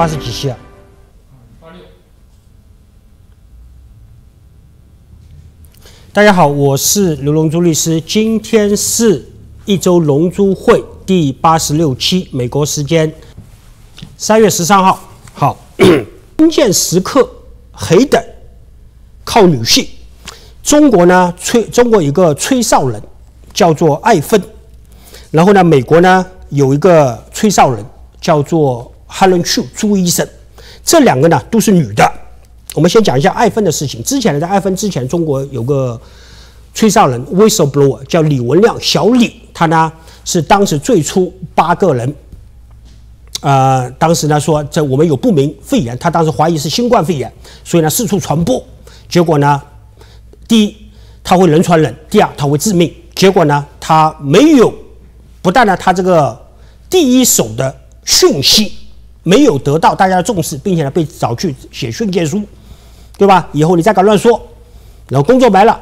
八十几期啊。大家好，我是刘龙珠律师。今天是一周龙珠会第八十六期，美国时间三月十三号。好，关键时刻还得靠女性。中国呢，吹中国有个吹哨人叫做艾芬，然后呢，美国呢有一个吹哨人叫做哈伦丘朱医生，这两个呢都是女的。我们先讲一下艾芬的事情。之前呢，在艾芬之前，中国有个吹哨人 （whistleblower） 叫李文亮，小李，他呢是当时最初八个人，呃，当时呢说这我们有不明肺炎，他当时怀疑是新冠肺炎，所以呢四处传播。结果呢，第一他会人传人，第二他会致命。结果呢，他没有，不但呢他这个第一手的讯息没有得到大家的重视，并且呢被找去写训诫书。对吧？以后你再敢乱说，然后工作没了，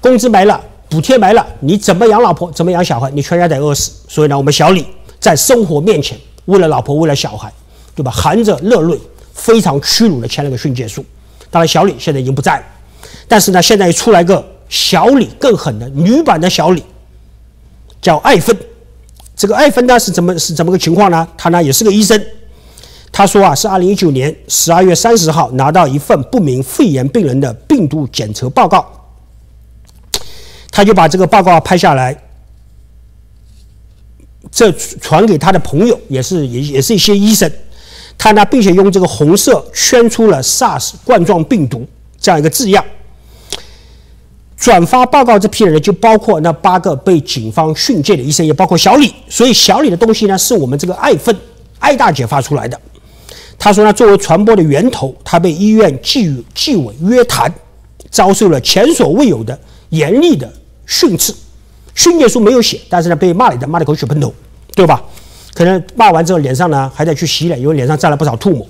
工资没了，补贴没了，你怎么养老婆？怎么养小孩？你全家得饿死。所以呢，我们小李在生活面前，为了老婆，为了小孩，对吧？含着热泪，非常屈辱的签了个训诫书。当然，小李现在已经不在了，但是呢，现在又出来个小李更狠的女版的小李，叫艾芬。这个艾芬呢是怎么是怎么个情况呢？他呢也是个医生。他说啊，是二零一九年十二月三十号拿到一份不明肺炎病人的病毒检测报告，他就把这个报告拍下来，这传给他的朋友，也是也也是一些医生，他呢，并且用这个红色圈出了 SARS 冠状病毒这样一个字样。转发报告这批人就包括那八个被警方训诫的医生，也包括小李。所以小李的东西呢，是我们这个艾芬艾大姐发出来的。他说呢，作为传播的源头，他被医院纪纪委约谈，遭受了前所未有的严厉的训斥。训诫书没有写，但是呢，被骂了一顿，骂得口血喷头，对吧？可能骂完之后，脸上呢还得去洗脸，因为脸上沾了不少唾沫。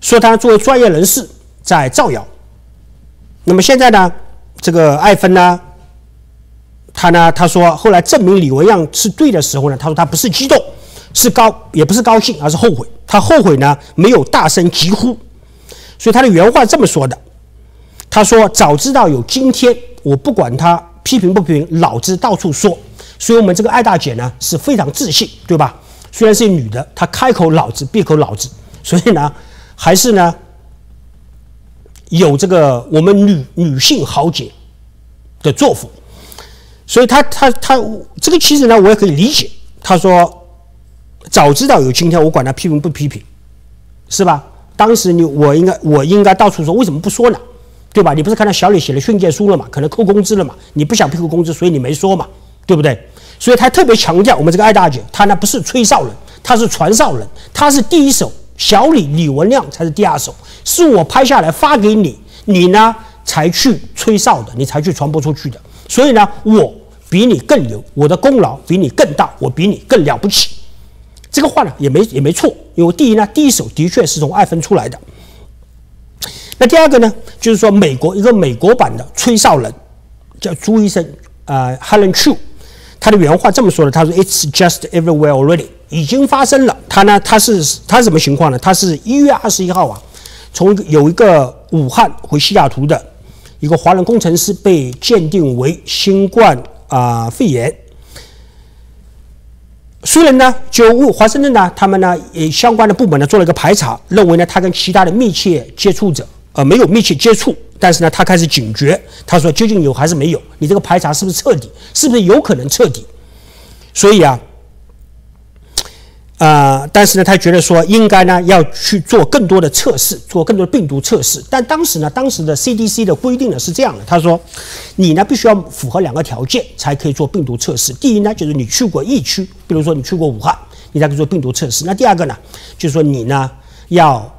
说他作为专业人士在造谣。那么现在呢，这个艾芬呢，他呢，他说后来证明李文亮是对的时候呢，他说他不是激动。是高，也不是高兴，而是后悔。他后悔呢，没有大声疾呼，所以他的原话这么说的：“他说早知道有今天，我不管他批评不批评，老子到处说。”所以，我们这个艾大姐呢是非常自信，对吧？虽然是女的，她开口老子，闭口老子，所以呢，还是呢有这个我们女女性豪杰的作风。所以，她她她这个其实呢，我也可以理解。她说。早知道有今天，我管他批评不批评，是吧？当时你我应该我应该到处说，为什么不说呢？对吧？你不是看到小李写了训诫书了嘛？可能扣工资了嘛？你不想批扣工资，所以你没说嘛？对不对？所以他特别强调，我们这个艾大姐，她呢不是吹哨人，她是传哨人，她是第一手，小李李文亮才是第二手，是我拍下来发给你，你呢才去吹哨的，你才去传播出去的。所以呢，我比你更牛，我的功劳比你更大，我比你更了不起。这个话呢也没也没错，因为第一呢，第一手的确是从艾芬出来的。那第二个呢，就是说美国一个美国版的吹哨人叫朱医生，呃，Helen Chu，他的原话这么说的，他说：“It's just everywhere already，已经发生了。”他呢，他是他是什么情况呢？他是一月二十一号啊，从有一个武汉回西雅图的一个华人工程师被鉴定为新冠啊肺炎。虽然呢，就华盛顿呢，他们呢，也相关的部门呢做了一个排查，认为呢，他跟其他的密切接触者，呃，没有密切接触。但是呢，他开始警觉，他说究竟有还是没有？你这个排查是不是彻底？是不是有可能彻底？所以啊。呃，但是呢，他觉得说应该呢要去做更多的测试，做更多的病毒测试。但当时呢，当时的 CDC 的规定呢是这样的，他说，你呢必须要符合两个条件才可以做病毒测试。第一呢，就是你去过疫区，比如说你去过武汉，你才可以做病毒测试。那第二个呢，就是说你呢要，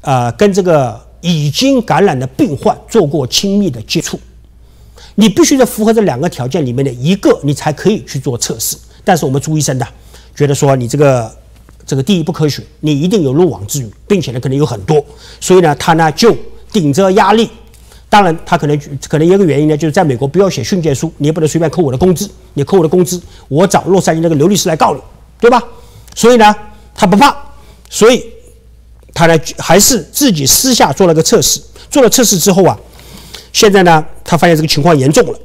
呃，跟这个已经感染的病患做过亲密的接触，你必须得符合这两个条件里面的一个，你才可以去做测试。但是我们朱医生的。觉得说你这个这个第一不科学，你一定有漏网之鱼，并且呢可能有很多，所以呢他呢就顶着压力，当然他可能可能一个原因呢就是在美国不要写训诫书，你也不能随便扣我的工资，你扣我的工资，我找洛杉矶那个刘律师来告你，对吧？所以呢他不怕，所以他呢还是自己私下做了个测试。做了测试之后啊，现在呢他发现这个情况严重了，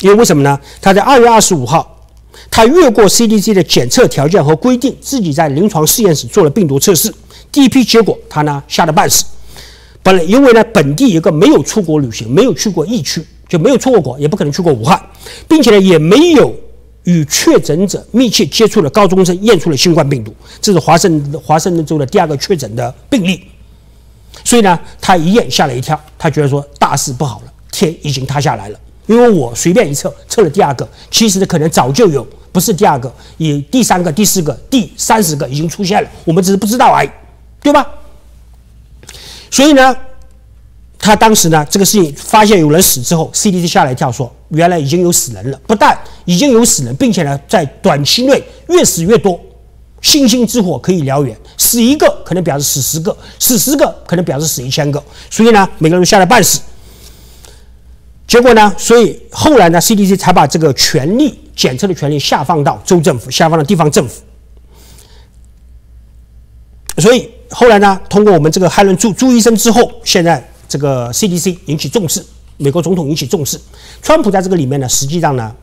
因为为什么呢？他在二月二十五号，他越过 CDC 的检测条件和规定，自己在临床实验室做了病毒测试。第一批结果他呢吓得半死。本来因为呢本地一个没有出国旅行、没有去过疫区，就没有出过国，也不可能去过武汉，并且呢也没有。与确诊者密切接触的高中生验出了新冠病毒，这是华盛华盛顿州的第二个确诊的病例。所以呢，他一验吓了一跳，他觉得说大事不好了，天已经塌下来了。因为我随便一测，测了第二个，其实可能早就有，不是第二个，也第三个、第四个、第三十个已经出现了，我们只是不知道而已，对吧？所以呢。他当时呢，这个事情发现有人死之后，CDC 吓了一跳说，原来已经有死人了，不但已经有死人，并且呢，在短期内越死越多，星星之火可以燎原，死一个可能表示死十个，死十个可能表示死一千个，所以呢，每个人吓得半死。结果呢，所以后来呢，CDC 才把这个权力检测的权利下放到州政府，下放到地方政府。所以后来呢，通过我们这个海伦朱朱医生之后，现在。这个 CDC 引起重视，美国总统引起重视，川普在这个里面呢，实际上呢，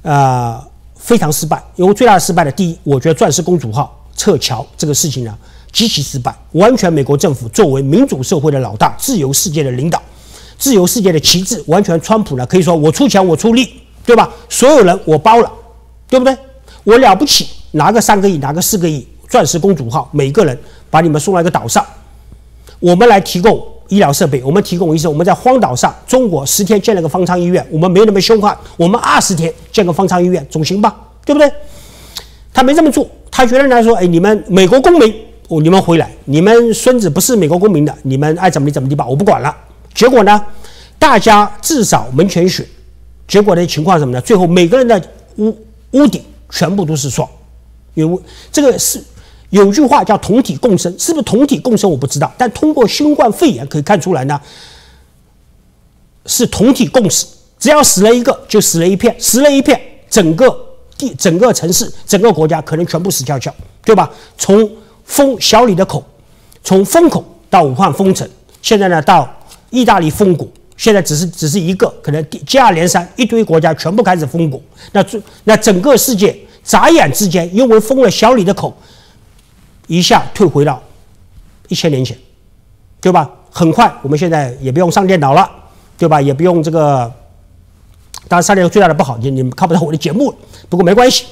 呃，非常失败。因为最大的失败的第一，我觉得钻石公主号撤侨这个事情呢，极其失败，完全美国政府作为民主社会的老大，自由世界的领导，自由世界的旗帜，完全川普呢可以说我出钱我出力，对吧？所有人我包了，对不对？我了不起，拿个三个亿，拿个四个亿，钻石公主号，每个人把你们送到一个岛上，我们来提供。医疗设备，我们提供医生。我们在荒岛上，中国十天建了个方舱医院，我们没那么凶悍，我们二十天建个方舱医院总行吧？对不对？他没这么做，他觉得来说，哎，你们美国公民，哦，你们回来，你们孙子不是美国公民的，你们爱怎么地怎么地吧，我不管了。结果呢，大家至少门前雪。结果的情况什么呢？最后每个人的屋屋顶全部都是霜，因为这个是。有句话叫“同体共生”，是不是同体共生我不知道，但通过新冠肺炎可以看出来呢，是同体共死。只要死了一个，就死了一片，死了一片，整个地、整个城市、整个国家可能全部死翘翘，对吧？从封小李的口，从封口到武汉封城，现在呢到意大利封谷，现在只是只是一个，可能接二连三，一堆国家全部开始封谷。那最那整个世界眨眼之间，因为封了小李的口。一下退回到一千年前，对吧？很快，我们现在也不用上电脑了，对吧？也不用这个，当然上电脑最大的不好，你你们看不到我的节目，不过没关系，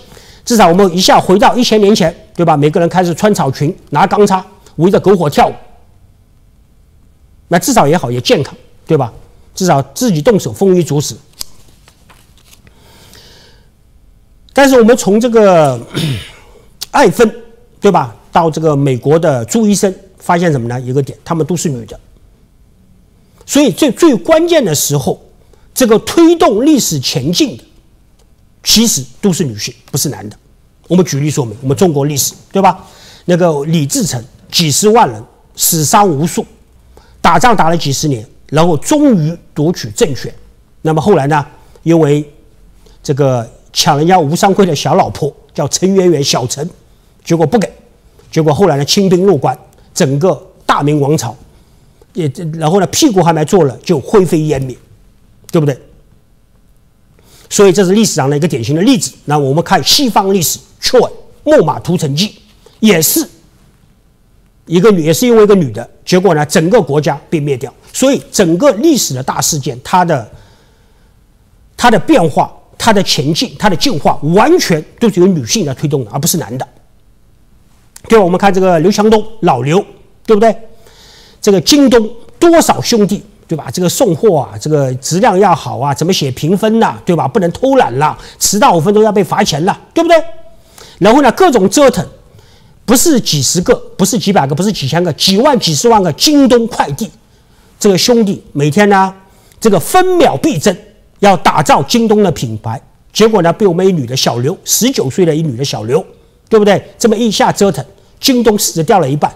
至少我们一下回到一千年前，对吧？每个人开始穿草裙，拿钢叉，围着篝火跳舞，那至少也好，也健康，对吧？至少自己动手，丰衣足食。但是我们从这个 爱芬，对吧？到这个美国的朱医生发现什么呢？一个点，他们都是女的，所以最最关键的时候，这个推动历史前进的，其实都是女性，不是男的。我们举例说明，我们中国历史，对吧？那个李自成几十万人，死伤无数，打仗打了几十年，然后终于夺取政权。那么后来呢？因为这个抢人家吴三桂的小老婆，叫陈圆圆，小陈，结果不给。结果后来呢，清兵入关，整个大明王朝也，然后呢，屁股还没坐了就灰飞烟灭，对不对？所以这是历史上的一个典型的例子。那我们看西方历史，却木马屠城记也是一个女，也是因为一个女的，结果呢，整个国家被灭掉。所以整个历史的大事件，它的它的变化、它的前进、它的进化，完全都是由女性来推动的，而不是男的。对吧？我们看这个刘强东，老刘，对不对？这个京东多少兄弟，对吧？这个送货啊，这个质量要好啊，怎么写评分呐，对吧？不能偷懒了，迟到五分钟要被罚钱了，对不对？然后呢，各种折腾，不是几十个，不是几百个，不是几千个，几万、几十万个京东快递，这个兄弟每天呢，这个分秒必争，要打造京东的品牌，结果呢，被我们一女的小刘，十九岁的一女的小刘。对不对？这么一下折腾，京东市值掉了一半，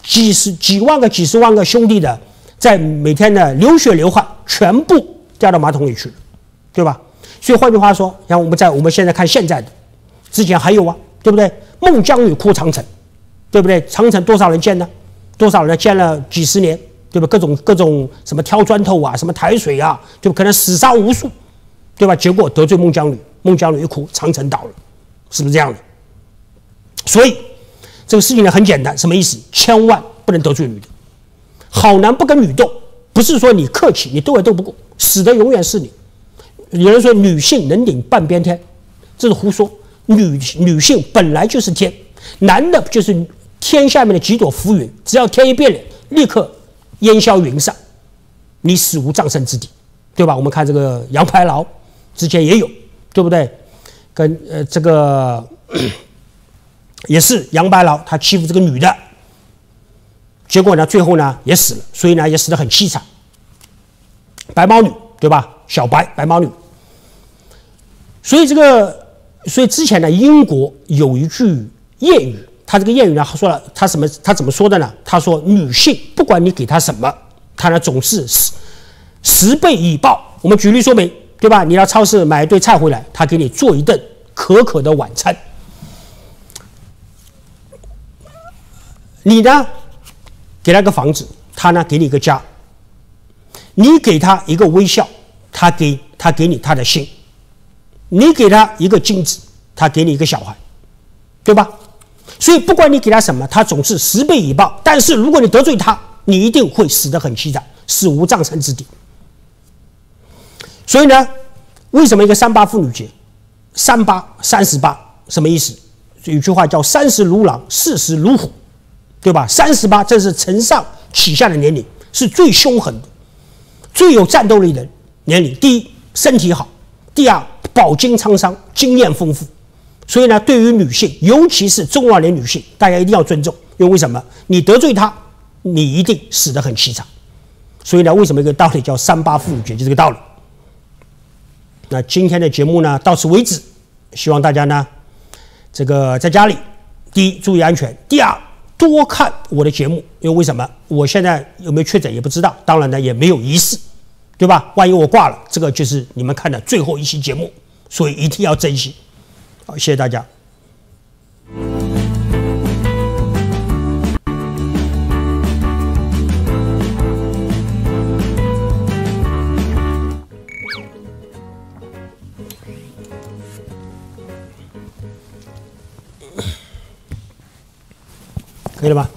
几十几万个、几十万个兄弟的，在每天的流血流汗，全部掉到马桶里去了，对吧？所以换句话说，像我们在我们现在看现在的，之前还有啊，对不对？孟姜女哭长城，对不对？长城多少人建呢？多少人建了几十年，对吧？各种各种什么挑砖头啊，什么抬水啊，就可能死伤无数，对吧？结果得罪孟姜女，孟姜女一哭，长城倒了，是不是这样的？所以这个事情呢很简单，什么意思？千万不能得罪女的，好男不跟女斗，不是说你客气，你斗也斗不过，死的永远是你。有人说女性能顶半边天，这是胡说。女女性本来就是天，男的就是天下面的几朵浮云，只要天一变脸，立刻烟消云散，你死无葬身之地，对吧？我们看这个杨排劳之前也有，对不对？跟呃这个也是杨白劳他欺负这个女的，结果呢最后呢也死了，所以呢也死得很凄惨。白毛女对吧？小白白毛女。所以这个，所以之前呢，英国有一句谚语，他这个谚语呢，他说了，他什么，他怎么说的呢？他说，女性不管你给她什么，她呢总是十十倍以报。我们举例说明，对吧？你到超市买一堆菜回来，他给你做一顿可可的晚餐。你呢，给他个房子，他呢给你一个家。你给他一个微笑，他给他给你他的心。你给他一个精子，他给你一个小孩，对吧？所以不管你给他什么，他总是十倍以报。但是如果你得罪他，你一定会死得很凄惨，死无葬身之地。所以呢，为什么一个三八妇女节？三八三十八什么意思？有句话叫“三十如狼，四十如虎”，对吧？三十八这是承上启下的年龄，是最凶狠的、最有战斗力的年龄。第一，身体好；第二，饱经沧桑，经验丰富，所以呢，对于女性，尤其是中老年女性，大家一定要尊重。因为为什么？你得罪她，你一定死得很凄惨。所以呢，为什么一个道理叫三八妇女节，就这个道理。那今天的节目呢，到此为止。希望大家呢，这个在家里，第一注意安全，第二多看我的节目。因为为什么？我现在有没有确诊也不知道，当然呢，也没有疑似，对吧？万一我挂了，这个就是你们看的最后一期节目。所以一定要珍惜，好，谢谢大家。可以了吧？